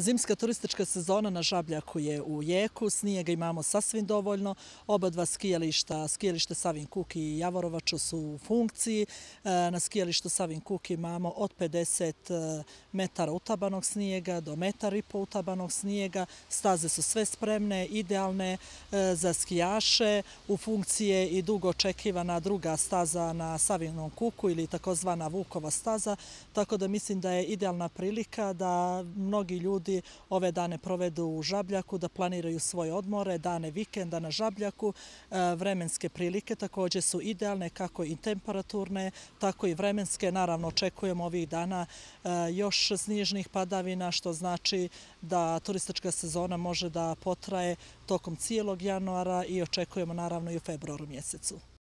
Zimska turistička sezona na Žabljaku je u jeku, snijega imamo sasvim dovoljno, oba dva skijališta, skijalište Savin Kuk i Javorovaču su u funkciji. Na skijalištu Savin Kuk imamo od 50 e, metara utabanog snijega do metar i po utabanog snijega. Staze su sve spremne, idealne e, za skijaše. U funkciji je i dugo očekivana druga staza na Savinom Kuku ili takozvana Vukova staza, tako da mislim da je idealna prilika da mnogi ljudi ove dane provedu u Žabljaku, da planiraju svoje odmore, dane vikenda na Žabljaku. E, vremenske prilike također su idealne, kako i temperaturne, tako i vremenske. Naravno, očekujemo ovih dana e, još snižnih padavina, što znači da turistička sezona može da potraje tokom cijelog januara i očekujemo naravno i u februaru mjesecu.